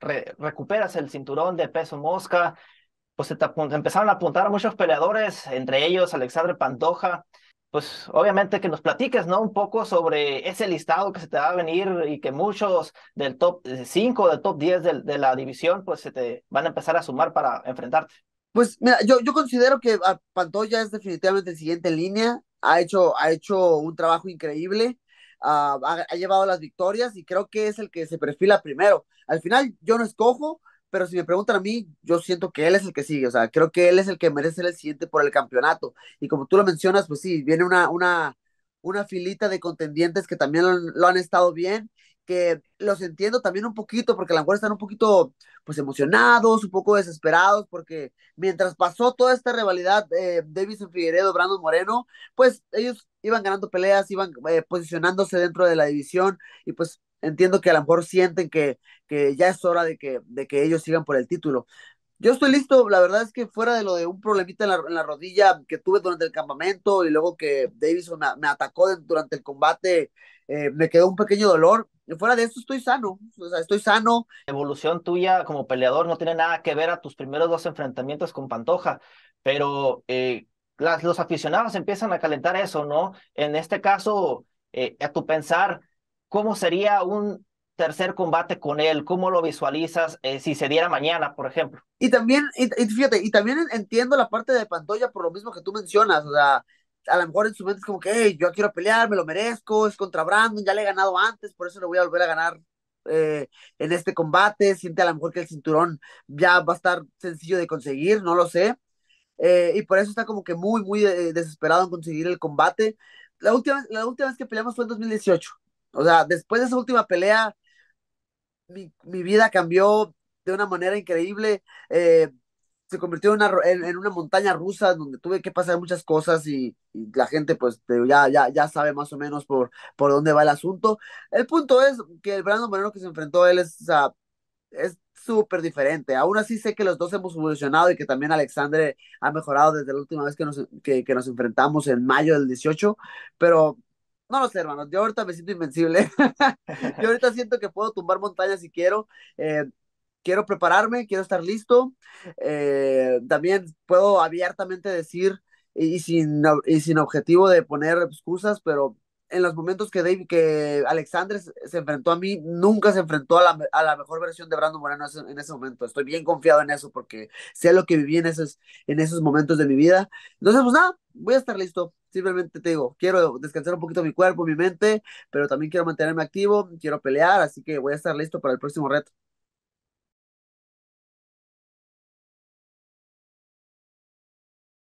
recuperas el cinturón de peso mosca, pues se te empezaron a apuntar a muchos peleadores, entre ellos Alexandre Pantoja. Pues obviamente que nos platiques, ¿no? Un poco sobre ese listado que se te va a venir y que muchos del top 5, del top 10 de, de, la división, pues se te van a empezar a sumar para enfrentarte. Pues mira, yo, yo considero que Pantoja es definitivamente el siguiente en línea. Ha hecho, ha hecho un trabajo increíble. Ha, ha, llevado las victorias y creo que es el que se perfila primero. Al final yo no escojo, pero si me preguntan a mí, yo siento que él es el que sigue, o sea, creo que él es el que merece ser el siguiente por el campeonato. Y como tú lo mencionas, pues sí, viene una, una, una filita de contendientes que también lo, han estado bien, que los entiendo también un poquito, porque a lo mejor están un poquito, pues, emocionados, un poco desesperados, porque mientras pasó toda esta rivalidad, eh, Davison Figueredo, Brandon Moreno, pues ellos iban ganando peleas, iban eh, posicionándose dentro de la división, y pues entiendo que a lo mejor sienten que, que ya es hora de que, de que ellos sigan por el título. Yo estoy listo, la verdad es que fuera de lo de un problemita en la, en la rodilla que tuve durante el campamento y luego que Davison me, atacó durante el combate, eh, me quedó un pequeño dolor. Fuera de eso estoy sano, o sea, estoy sano. La evolución tuya como peleador no tiene nada que ver a tus primeros dos enfrentamientos con Pantoja, pero eh, las, los aficionados empiezan a calentar eso, ¿no? En este caso, eh, a tu pensar, ¿cómo sería un tercer combate con él? ¿Cómo lo visualizas eh, si se diera mañana, por ejemplo? Y también, y, fíjate, y también entiendo la parte de Pantoya por lo mismo que tú mencionas, o sea, a lo mejor en su mente es como que, hey, yo quiero pelear, me lo merezco, es contra Brandon, ya le he ganado antes, por eso le voy a volver a ganar eh, en este combate, siente a lo mejor que el cinturón ya va a estar sencillo de conseguir, no lo sé, eh, y por eso está como que muy, muy desesperado en conseguir el combate. La última, la última vez que peleamos fue en 2018, o sea, después de esa última pelea, mi, mi vida cambió de una manera increíble. Se convirtió en una, en, una, montaña rusa donde tuve que pasar muchas cosas y, y la gente pues ya, ya, ya sabe más o menos por, por dónde va el asunto. El punto es que el Brandon Moreno que se enfrentó a él es, o sea, es súper diferente. Aún así sé que los dos hemos evolucionado y que también Alexandre ha mejorado desde la última vez que nos, que, que nos enfrentamos en mayo del 18, pero no lo sé, hermano. Yo ahorita me siento invencible. yo ahorita siento que puedo tumbar montañas si quiero. Eh, quiero prepararme, quiero estar listo. Eh, también puedo abiertamente decir y sin, y sin objetivo de poner excusas, pero en los momentos que David, que Alexander se, enfrentó a mí, nunca se enfrentó a la, a la mejor versión de Brandon Moreno en ese momento. Estoy bien confiado en eso porque sé lo que viví en esos, en esos momentos de mi vida. Entonces, pues nada, voy a estar listo. Simplemente te digo, quiero descansar un poquito mi cuerpo, mi mente, pero también quiero mantenerme activo, quiero pelear, así que voy a estar listo para el próximo reto.